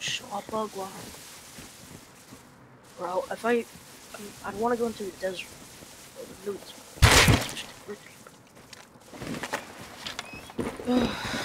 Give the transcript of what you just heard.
Saw a bug wow. Bro, if I, I'd want to go into the desert. Loot.